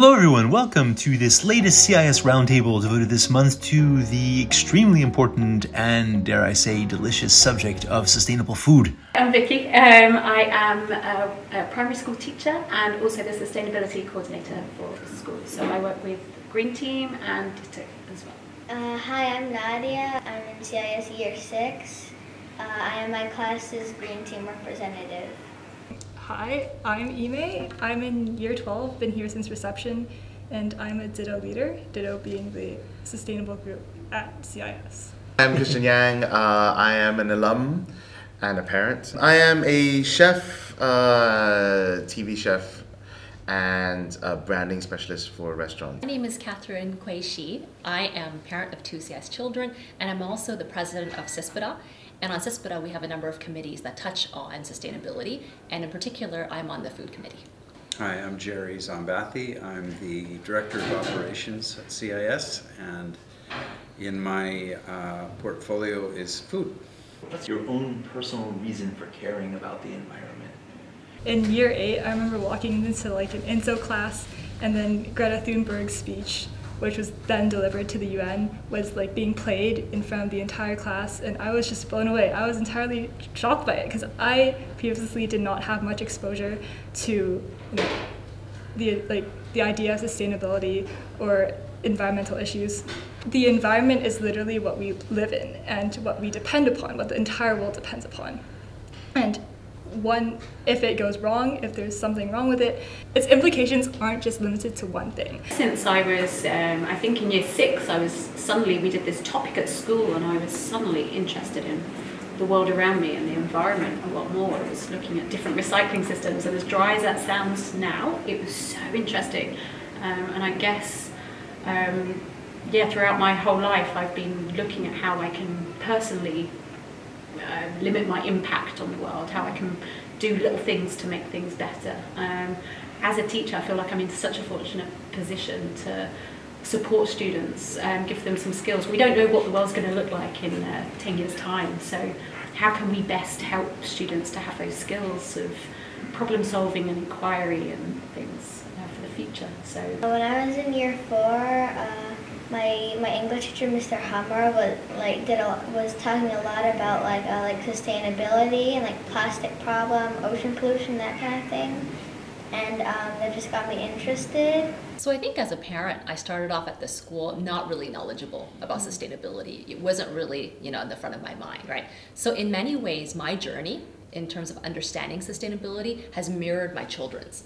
Hello, everyone. Welcome to this latest CIS roundtable devoted this month to the extremely important and, dare I say, delicious subject of sustainable food. I'm Vicky. Um, I am a, a, primary school teacher and also the sustainability coordinator for the school. So I work with Green Team and DITO as well. Uh, hi, I'm Nadia. I'm in CIS Year 6. Uh, I am my class's Green Team representative. Hi, I'm Yi-Mei. I'm in year 12, been here since reception, and I'm a DITO leader, DITO being the sustainable group at CIS. I'm Christian Yang. Uh, I am an alum and a parent. I am a chef, uh, TV chef, and a branding specialist for restaurants. My name is Catherine Kwei Shih. I am parent of two CIS children, and I'm also the president of CISPTA, and on CISPTA, we have a number of committees that touch on sustainability, and in particular, I'm on the food committee. Hi, I'm Jerry Szombathy. I'm the Director of Operations at CIS, and in my uh, portfolio is food. What's your own personal reason for caring about the environment? In year eight, I remember walking into like an INSO class, and then Greta Thunberg's speech which was then delivered to the UN, was like being played in front of the entire class, and I was just blown away. I was entirely shocked by it because I previously did not have much exposure to you know, the like the idea of sustainability or environmental issues. The environment is literally what we live in and what we depend upon, what the entire world depends upon. And one if it goes wrong if there's something wrong with it its implications aren't just limited to one thing. Since i was um, i think in year six i was suddenly we did this topic at school and i was suddenly interested in the world around me and the environment a lot more. I was looking at different recycling systems and as dry as that sounds now it was so interesting. Um, and i guess um, yeah throughout my whole life i've been looking at how i can personally uh, limit my impact on the world, how I can do little things to make things better. Um, as a teacher, I feel like I'm in such a fortunate position to support students, and um, give them some skills. We don't know what the world's going to look like in uh, 10 years' time, so how can we best help students to have those skills of problem solving and inquiry and things uh, for the future? So when I was in year four. Uh, my my English teacher, Mr. Hammer, was like did a, was talking a lot about like uh, like sustainability and like plastic problem, ocean pollution, that kind of thing, and um, that just got me interested. So I think as a parent, I started off at the school not really knowledgeable about mm-hmm. sustainability. It wasn't really you know in the front of my mind, right? So in many ways, my journey in terms of understanding sustainability has mirrored my children's.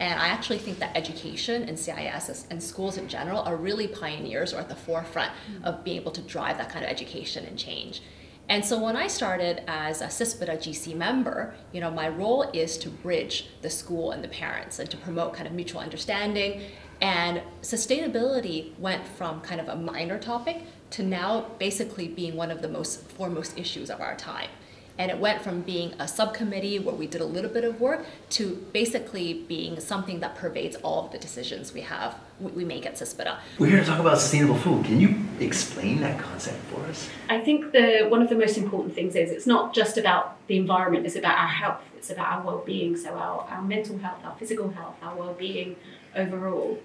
And I actually think that education and CIS and schools in general are really pioneers or at the forefront mm-hmm. of being able to drive that kind of education and change. And so when I started as a CISPTA GC member, you know, my role is to bridge the school and the parents and to promote kind of mutual understanding. And sustainability went from kind of a minor topic to now basically being one of the most foremost issues of our time. And it went from being a subcommittee where we did a little bit of work to basically being something that pervades all of the decisions we have, we make at CISPTA. We're here to talk about sustainable food. Can you explain that concept for us? I think the one of the most important things is it's not just about the environment, it's about our health, it's about our well-being. So our, our mental health, our physical health, our well-being overall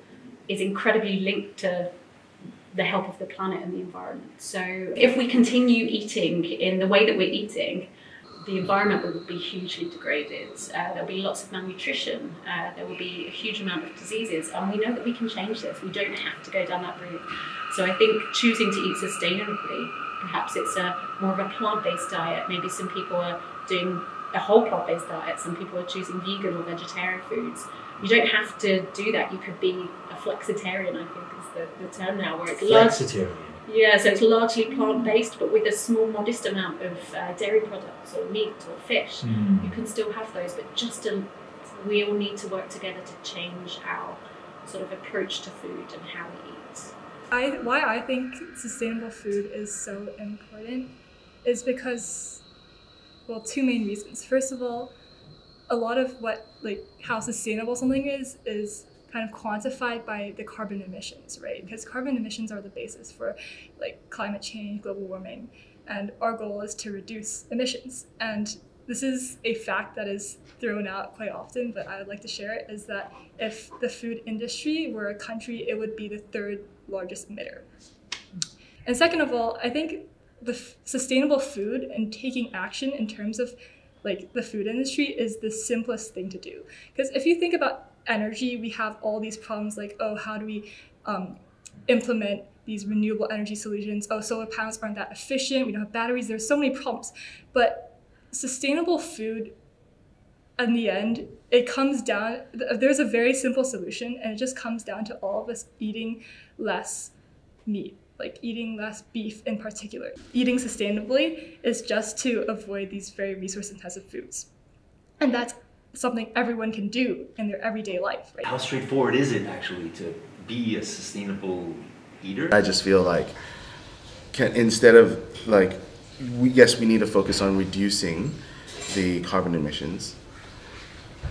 is incredibly linked to the health of the planet and the environment. So if we continue eating in the way that we're eating, the environment will be hugely degraded. Uh, there'll be lots of malnutrition. Uh, there will be a huge amount of diseases, and we know that we can change this. We don't have to go down that route. So I think choosing to eat sustainably, perhaps it's a more of a plant-based diet. Maybe some people are doing a whole plant-based diet. Some people are choosing vegan or vegetarian foods. You don't have to do that. You could be a flexitarian. I think is the, the term now, where it's flexitarian. Yeah, so it's largely plant based, but with a small, modest amount of uh, dairy products or meat or fish. Mm. You can still have those, but just to, we all need to work together to change our sort of approach to food and how we eat. I, why I think sustainable food is so important is because, well, two main reasons. First of all, a lot of what, like, how sustainable something is, is kind of quantified by the carbon emissions, right? Because carbon emissions are the basis for like climate change, global warming, and our goal is to reduce emissions. And this is a fact that is thrown out quite often, but I would like to share it is that if the food industry were a country, it would be the third largest emitter. And second of all, I think the f- sustainable food and taking action in terms of like the food industry is the simplest thing to do. Because if you think about energy, we have all these problems like, oh, how do we um, implement these renewable energy solutions? Oh, solar panels aren't that efficient. We don't have batteries. There's so many problems. But sustainable food, in the end, it comes down, there's a very simple solution, and it just comes down to all of us eating less meat like eating less beef in particular. Eating sustainably is just to avoid these very resource intensive foods. And that's something everyone can do in their everyday life. Right? How straightforward is it actually to be a sustainable eater? I just feel like can instead of like we, yes we need to focus on reducing the carbon emissions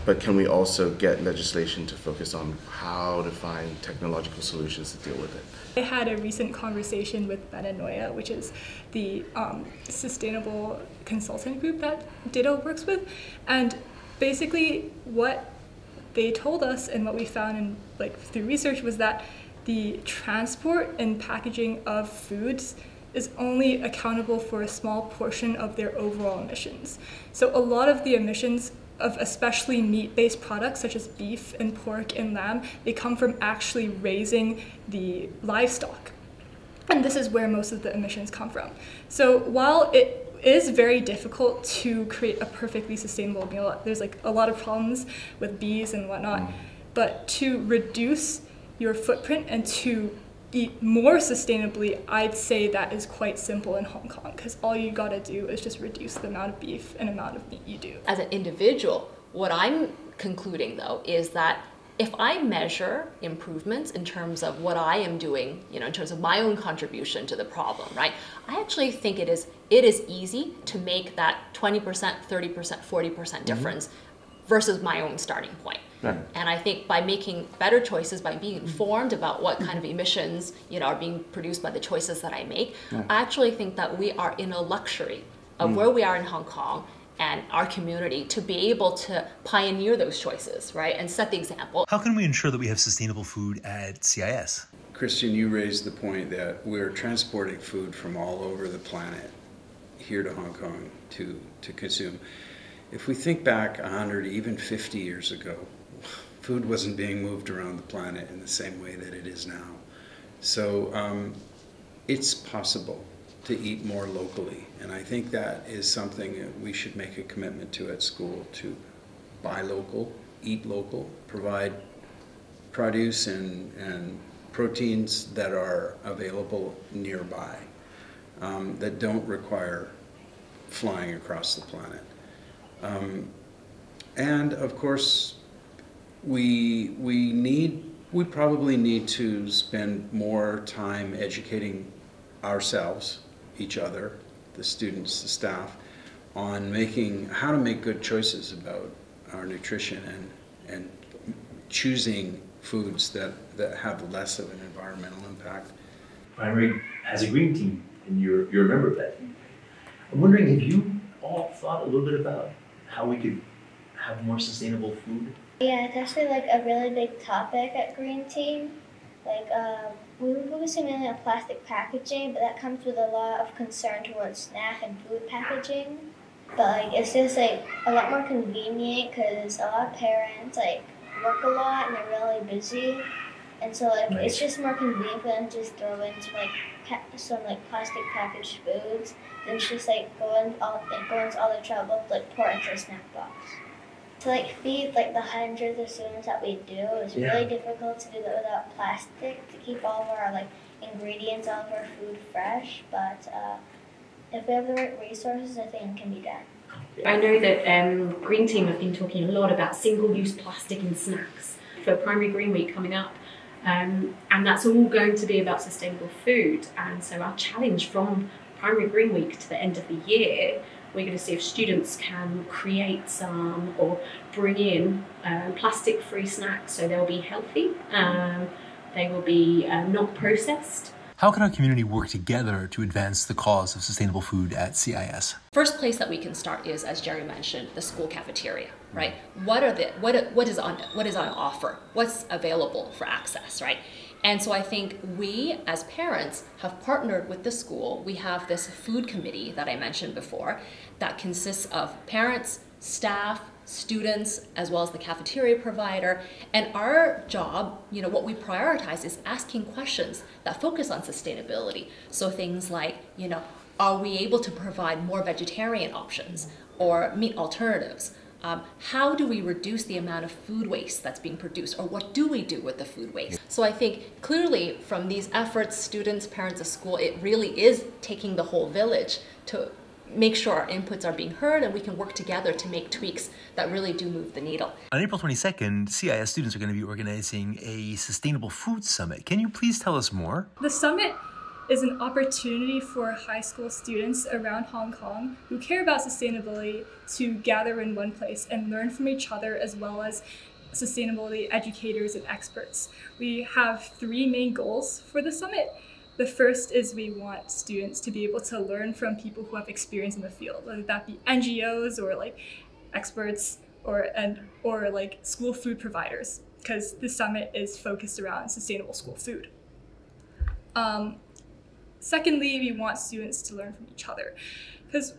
but can we also get legislation to focus on how to find technological solutions to deal with it? I had a recent conversation with Metanoia, which is the um, sustainable consultant group that DITO works with, and basically what they told us and what we found in like through research was that the transport and packaging of foods is only accountable for a small portion of their overall emissions. So a lot of the emissions of especially meat-based products such as beef and pork and lamb, they come from actually raising the livestock. And this is where most of the emissions come from. So while it is very difficult to create a perfectly sustainable meal, there's like a lot of problems with bees and whatnot, mm. but to reduce your footprint and to eat more sustainably, I'd say that is quite simple in Hong Kong because all you gotta do is just reduce the amount of beef and amount of meat you do. As an individual, what I'm concluding though is that if I measure improvements in terms of what I am doing, you know, in terms of my own contribution to the problem, right? I actually think it is it is easy to make that 20%, 30%, 40% mm-hmm. difference mm-hmm. versus my own starting point. Right. And I think by making better choices, by being informed about what kind of emissions you know are being produced by the choices that I make, yeah. I actually think that we are in a luxury of mm. where we are in Hong Kong and our community to be able to pioneer those choices, right, and set the example. How can we ensure that we have sustainable food at CIS? Christian, you raised the point that we're transporting food from all over the planet here to Hong Kong to, to consume. If we think back 100, even 50 years ago, food wasn't being moved around the planet in the same way that it is now. So um, it's possible to eat more locally, and I think that is something that we should make a commitment to at school to buy local, eat local, provide produce and, and proteins that are available nearby um, that don't require flying across the planet. Um, and of course, we we need we probably need to spend more time educating ourselves, each other, the students, the staff, on making how to make good choices about our nutrition and and choosing foods that, that have less of an environmental impact. Primary has a green team, and you're you're a member of that team. I'm wondering, have you all thought a little bit about how we could have more sustainable food yeah, it's actually like a really big topic at Green Team. Like, uh, we were focusing mainly on plastic packaging, but that comes with a lot of concern towards snack and food packaging. But like, it's just like a lot more convenient because a lot of parents like work a lot and they're really busy, and so like right. it's just more convenient for them to just throw into like pa- some like plastic packaged foods than just like going all like, going to all the trouble to like pour into a snack box to like feed like the hundreds of students that we do it's yeah. really difficult to do that without plastic to keep all of our like ingredients all of our food fresh but uh, if we have the right resources i think it can be done i know that um, green team have been talking a lot about single-use plastic in snacks for primary green week coming up um, and that's all going to be about sustainable food and so our challenge from primary green week to the end of the year we're going to see if students can create some or bring in um, plastic free snacks so they'll be healthy, um, they will be uh, not processed. How can our community work together to advance the cause of sustainable food at CIS? First place that we can start is, as Jerry mentioned, the school cafeteria, right? What are the what what is on what is on offer? What's available for access, right? And so I think we, as parents, have partnered with the school. We have this food committee that I mentioned before that consists of parents, staff, students, as well as the cafeteria provider. And our job, you know, what we prioritize is asking questions that focus on sustainability. So things like, you know, are we able to provide more vegetarian options or meat alternatives? Um, how do we reduce the amount of food waste that's being produced, or what do we do with the food waste? So I think clearly from these efforts, students, parents of school, it really is taking the whole village to make sure our inputs are being heard and we can work together to make tweaks that really do move the needle. On April 22nd, CIS students are going to be organizing a sustainable food summit. Can you please tell us more? The summit is an opportunity for high school students around Hong Kong who care about sustainability to gather in one place and learn from each other as well as sustainability educators and experts. We have three main goals for the summit. The first is we want students to be able to learn from people who have experience in the field, whether that be NGOs or like experts or and or like school food providers, because the summit is focused around sustainable school food. Um, secondly, we want students to learn from each other, because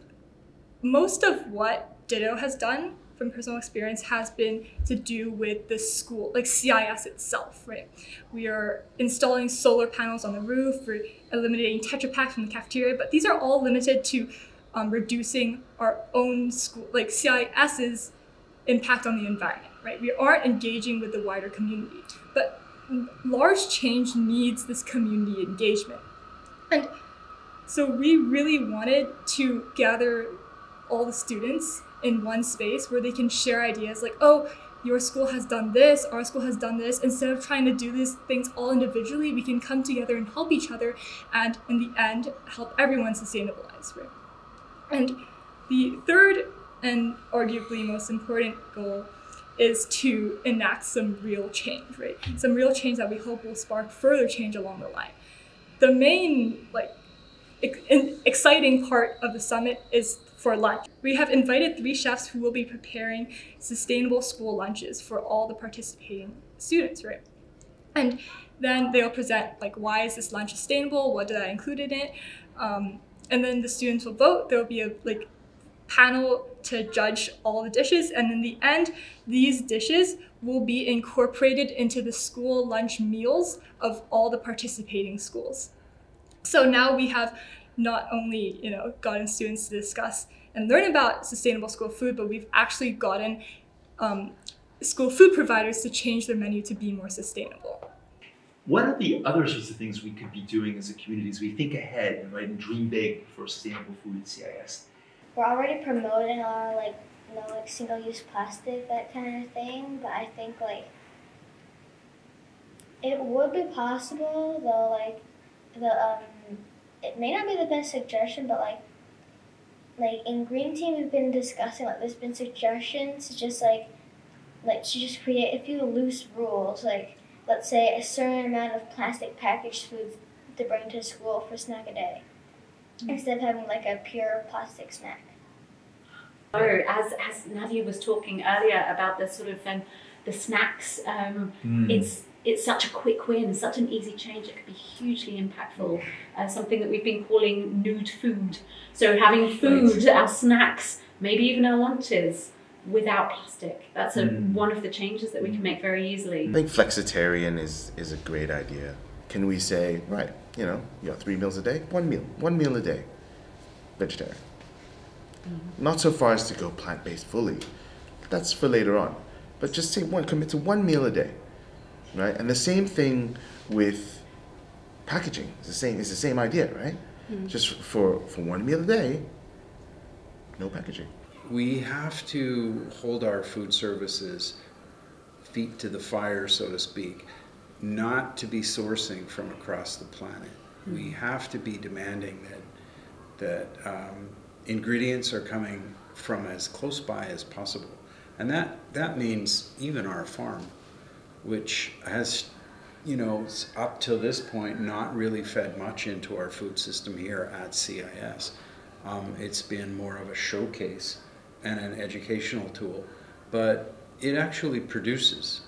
most of what DITO has done from personal experience has been to do with the school, like CIS itself, right? We are installing solar panels on the roof, we're eliminating Tetra Pak from the cafeteria, but these are all limited to um, reducing our own school, like CIS's impact on the environment, right? We aren't engaging with the wider community, but large change needs this community engagement. And so we really wanted to gather all the students in one space where they can share ideas like, oh, your school has done this, our school has done this. Instead of trying to do these things all individually, we can come together and help each other and in the end help everyone sustainabilize, right? And the third and arguably most important goal is to enact some real change, right? Some real change that we hope will spark further change along the line. The main like exciting part of the summit is for lunch. We have invited three chefs who will be preparing sustainable school lunches for all the participating students, right? And then they'll present like why is this lunch sustainable? What did I include in it? Um, and then the students will vote. There will be a like panel to judge all the dishes, and in the end, these dishes will be incorporated into the school lunch meals of all the participating schools. So now we have not only you know gotten students to discuss and learn about sustainable school food, but we've actually gotten um, school food providers to change their menu to be more sustainable. What are the other sorts of things we could be doing as a community as we think ahead right, and dream big for sustainable food at CIS? We're already promoting our like no like single-use plastic that kind of thing, but I think like it would be possible though like the um it may not be the best suggestion, but like like in green team we've been discussing like there's been suggestions to just like like to just create a few loose rules like let's say a certain amount of plastic packaged foods to bring to school for snack a day mm-hmm. instead of having like a pure plastic snack. Oh, as as Nadia was talking earlier about the sort of um, the snacks, um, mm. it's it's such a quick win, such an easy change. It could be hugely impactful. Uh, something that we've been calling nude food. So having food, our snacks, maybe even our lunches without plastic. That's a, mm. one of the changes that we can make very easily. I think flexitarian is, is a great idea. Can we say, right, you know, you got three meals a day, one meal, one meal a day, vegetarian. Mm-hmm. Not so far as to go plant based fully. That's for later on. But just say one, commit to one meal a day right? And the same thing with packaging. It's the same. It's the same idea, right? Mm. Just for for one meal a day, no packaging. We have to hold our food services feet to the fire, so to speak, not to be sourcing from across the planet. Mm. We have to be demanding that that um, ingredients are coming from as close by as possible, and that that means even our farm which has you know, up till this point, not really fed much into our food system here at CIS. Um, it's been more of a showcase and an educational tool, but it actually produces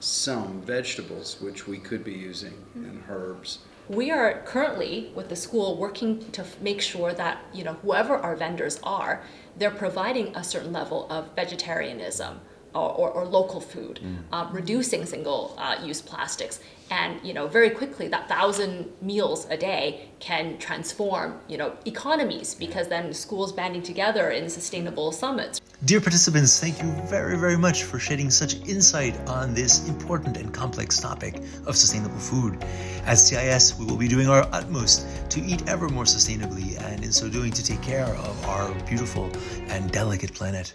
some vegetables which we could be using and herbs. We are currently with the school working to make sure that you know whoever our vendors are, they're providing a certain level of vegetarianism or, or, or local food, uh, reducing single-use plastics, and you know very quickly that thousand meals a day can transform you know economies because then schools banding together in sustainable summits. Dear participants, thank you very, very much for shedding such insight on this important and complex topic of sustainable food. At CIS, we will be doing our utmost to eat ever more sustainably and in so doing to take care of our beautiful and delicate planet.